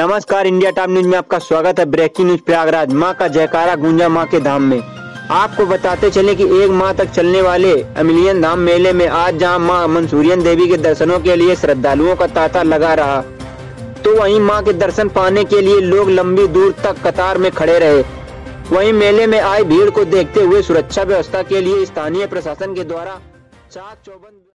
नमस्कार India time news में आपका स्वागत है ब्रेकिंग न्यूज़ प्रयागराज माँ का जयकारा गुंजा माँ के धाम में। आपको बताते चले कि एक माह तक चलने वाले अमिलियन धाम मेले में आज जहाँ माँ मंसूरियन देवी के दर्शनों के लिए श्रद्धालुओं का तांता लगा रहा तो वहीं माँ के दर्शन पाने के लिए लोग लंबी दूर तक कतार में खड़े रहे। वहीं मेले में आई भीड़ को देखते हुए सुरक्षा व्यवस्था के लिए स्थानीय प्रशासन के द्वारा चाक चौबंद